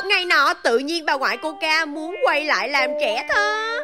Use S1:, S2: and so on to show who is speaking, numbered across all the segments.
S1: Một ngày nọ, tự nhiên bà ngoại cô ca muốn quay lại làm trẻ thơ.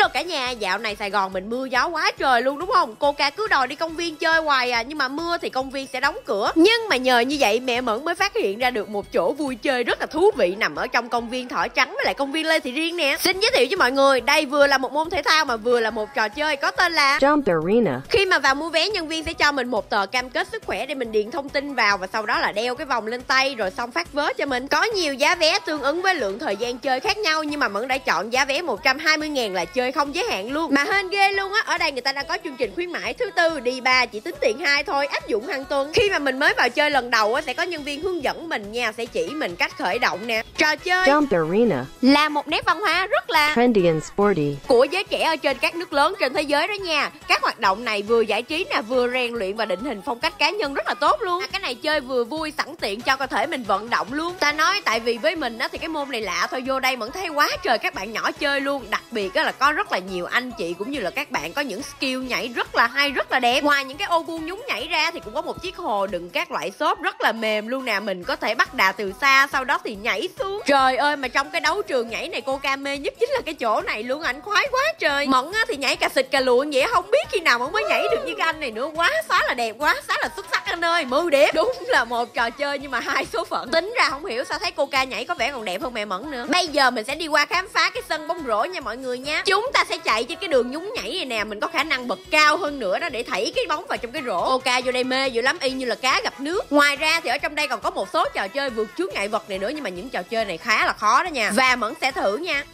S1: Hello cả nhà, dạo này Sài Gòn mình mưa gió quá trời luôn đúng không? Cô ca cứ đòi đi công viên chơi hoài à. Nhưng mà mưa thì công viên sẽ đóng cửa. Nhưng mà nhờ như vậy mẹ Mẫn mới phát hiện ra được một chỗ vui chơi rất là thú vị Nằm ở trong công viên Thỏ Trắng với lại công viên Lê Thị Riêng nè. Xin giới thiệu cho mọi người, đây vừa là một môn thể thao mà vừa là một trò chơi có tên là
S2: Jump Arena.
S1: Khi mà vào mua vé nhân viên sẽ cho mình một tờ cam kết sức khỏe để mình điền thông tin vào Và sau đó là đeo cái vòng lên tay rồi xong phát vớ cho mình. Có nhiều giá vé tương ứng với lượng thời gian chơi khác nhau Nhưng mà Mẫn đã chọn giá vé 120 ngàn là chơi không giới hạn luôn. Mà hên ghê luôn á ở đây người ta đang có chương trình khuyến mãi. Thứ tư đi ba chỉ tính tiền hai thôi áp dụng hàng tuần. Khi mà mình mới vào chơi lần đầu á sẽ có nhân viên hướng dẫn mình nha sẽ chỉ mình cách khởi động nè. Trò chơi
S2: Jump Arena.
S1: là một nét văn hóa rất là
S2: Trendy and sporty.
S1: của giới trẻ ở trên các nước lớn trên thế giới đó nha. Các hoạt động này vừa giải trí nè vừa rèn luyện và định hình phong cách cá nhân rất là tốt luôn. Cái này chơi vừa vui sẵn tiện cho cơ thể mình vận động luôn. Ta nói tại vì với mình á thì cái môn này lạ thôi vô đây vẫn thấy quá trời các bạn nhỏ chơi luôn. Đặc biệt á là có rất rất là nhiều anh chị cũng như là các bạn có những skill nhảy rất là hay, rất là đẹp. Ngoài những cái ô vuông nhún nhảy ra thì cũng có một chiếc hồ đựng các loại xốp rất là mềm luôn nè. Mình có thể bắt đà từ xa, sau đó thì nhảy xuống. Trời ơi, mà trong cái đấu trường nhảy này cô ca mê nhất chính là cái chỗ này luôn, ảnh khoái quá trời. Mẫn á thì nhảy cà xịt cà lụa vậy, không biết khi nào mận mới nhảy được như cái anh này nữa. Quá xá là đẹp, quá xá là xuất sắc anh ơi. Mưu đẹp. Đúng là một trò chơi nhưng mà hai số phận. Tính ra không hiểu sao thấy cô ca nhảy có vẻ còn đẹp hơn mẹ mẫn nữa. Bây giờ mình sẽ đi qua khám phá cái sân bóng rổ nha mọi người nha. Chúng ta sẽ chạy trên cái đường nhún nhảy này nè, mình có khả năng bật cao hơn nữa đó, để thảy cái bóng vào trong cái rổ. Ok, vô đây mê dữ lắm, y như là cá gặp nước. Ngoài ra thì ở trong đây còn có một số trò chơi vượt chướng ngại vật này nữa, nhưng mà những trò chơi này khá là khó đó nha. Và mẫn sẽ thử nha.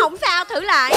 S1: Không sao, thử lại.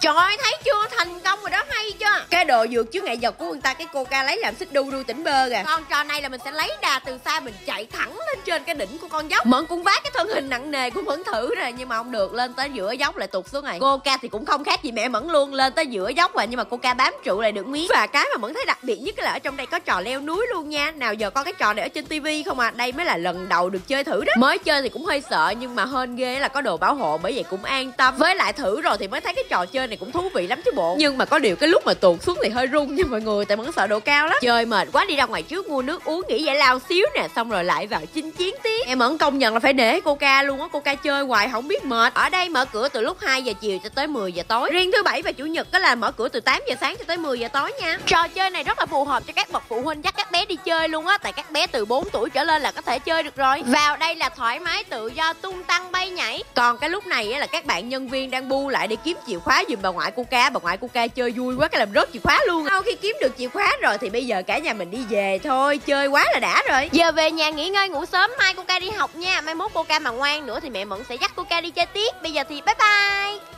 S1: Trời ơi, thấy chưa? Thành công rồi đó hay chưa Cái đồ vượt chướng ngại vật của người ta Cái coca lấy làm xích đu đu tỉnh bơ kìa. Con trò này là mình sẽ lấy đà từ xa Mình chạy thẳng lên trên cái đỉnh của con dốc. Mẫn cũng vác cái thân hình nặng nề của Mẫn thử rồi Nhưng mà không được lên tới giữa dốc lại tụt xuống này. Coca thì cũng không khác gì mẹ Mẫn luôn Lên tới giữa dốc rồi nhưng mà coca bám trụ lại được miếng. Và cái mà Mẫn thấy đặc biệt nhất là ở trong đây có trò leo núi luôn nha. Nào giờ có cái trò này ở trên tivi không à? Đây mới là lần đầu được chơi thử đó. Mới chơi thì cũng hơi sợ Nhưng mà hên ghê là có đồ bảo hộ Bởi vậy cũng an tâm. Với lại thử rồi thì mới thấy cái trò chơi này cũng thú vị lắm chứ bộ. Nhưng mà có điều cái lúc mà tuột xuống thì hơi rung nha mọi người Tại Mẫn sợ độ cao lắm. Chơi mệt quá đi ra ngoài trước mua nước uống nghỉ giải lao xíu nè Xong rồi lại vào chinh chiến tiếp. Em Mẫn công nhận là phải để coca luôn á Coca chơi hoài không biết mệt. Ở đây mở cửa từ lúc 2 giờ chiều cho tới 10 giờ tối. Riêng thứ bảy và chủ nhật đó là mở cửa từ 8 giờ sáng cho tới 10 giờ tối nha. Trò chơi này rất là phù hợp cho các bậc phụ huynh Chắc các bé đi chơi luôn á Tại các bé từ 4 tuổi trở lên là có thể chơi được rồi. Vào đây là thoải mái tự do tung tăng bay nhảy. Còn cái lúc này á là các bạn nhân viên đang bu lại để kiếm chìa khóa giùm bà ngoại coca Bà ngoại coca chơi vui quá cái làm rớt chìa khóa luôn Sau khi kiếm được chìa khóa rồi thì bây giờ cả nhà mình đi về thôi. Chơi quá là đã rồi. Giờ về nhà nghỉ ngơi ngủ sớm. Mai coca đi học nha. Mai mốt coca mà ngoan nữa thì mẹ Mẫn sẽ dắt coca đi chơi tiếp. Bây giờ thì bye bye